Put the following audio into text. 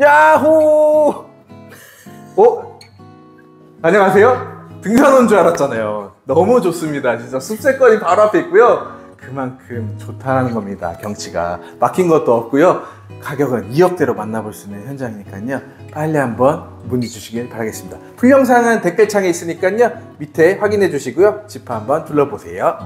야호! 어? 안녕하세요? 등산 온 줄 알았잖아요. 너무 좋습니다. 진짜 숲세권이 바로 앞에 있고요. 그만큼 좋다는 겁니다. 경치가. 막힌 것도 없고요. 가격은 2억대로 만나볼 수 있는 현장이니까요. 빨리 한번 문의 주시길 바라겠습니다. 풀 영상은 댓글창에 있으니까요. 밑에 확인해 주시고요. 집 한번 둘러보세요.